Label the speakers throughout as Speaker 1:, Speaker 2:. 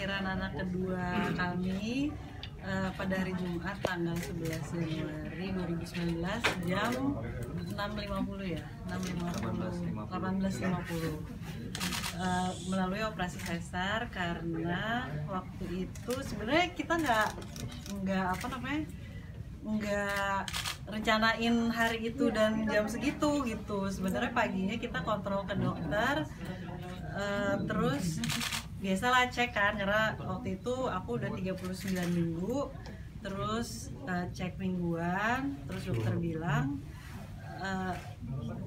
Speaker 1: kelahiran anak kedua kami eh, pada hari Jumat tanggal 11 Januari 2019 jam 6.50 ya? 6.50 18.50 Eh, melalui operasi sesar karena waktu itu sebenarnya kita nggak nggak apa namanya nggak rencanain hari itu dan jam segitu gitu. Sebenarnya paginya kita kontrol ke dokter eh, terus biasalah cek kan karena waktu itu aku udah 39 minggu terus eh, cek mingguan terus dokter bilang eh,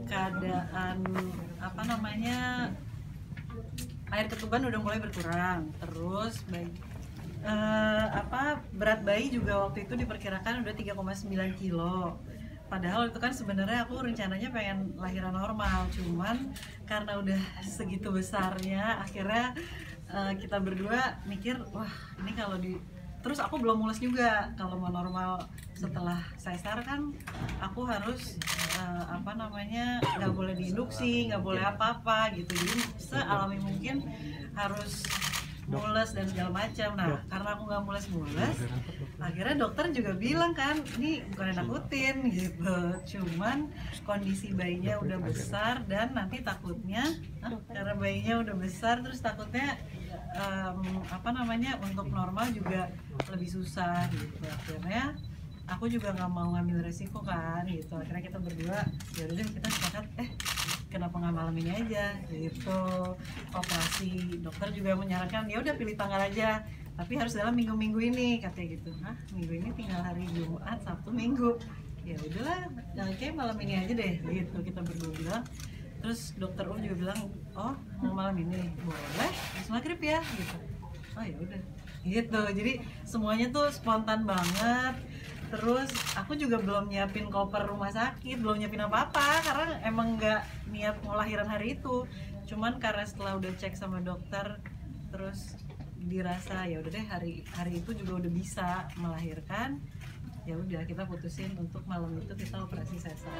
Speaker 1: keadaan apa namanya air ketuban udah mulai berkurang terus baik eh, apa berat bayi juga waktu itu diperkirakan udah 3,9 kilo. Padahal itu kan sebenarnya aku rencananya pengen lahiran normal cuman karena udah segitu besarnya akhirnya eh, kita berdua mikir wah ini kalau di terus aku belum mulus juga kalau mau normal. Setelah sesar kan aku harus eh, apa namanya nggak boleh diinduksi nggak boleh apa-apa gitu. Jadi sealami mungkin harus mules dan segala macam. Nah karena aku nggak mules-mules akhirnya dokter juga bilang kan ini bukan nakutin gitu. Cuman kondisi bayinya udah besar dan nanti takutnya karena bayinya udah besar terus takutnya em, apa namanya untuk normal juga lebih susah gitu. Akhirnya aku juga nggak mau ngambil resiko kan gitu. Akhirnya kita berdua ya udah kita sepakat eh kenapa nggak malam ini aja? Gitu. Operasi dokter juga menyarankan ya udah pilih tanggal aja. Tapi harus dalam minggu-minggu ini katanya gitu. Hah minggu ini tinggal hari Jumat Sabtu Minggu. Ya udahlah oke malam ini aja deh gitu. Kita berdua bilang terus dokter Um juga bilang oh mau malam ini. Boleh habis maghrib ya gitu. Oh ya udah. Gitu. Jadi semuanya tuh spontan banget. Terus aku juga belum nyiapin koper rumah sakit belum nyiapin apa-apa karena emang nggak niat mau lahiran hari itu. Cuman karena setelah udah cek sama dokter terus dirasa ya udah deh hari hari itu juga udah bisa melahirkan ya udah kita putusin untuk malam itu kita operasi sesar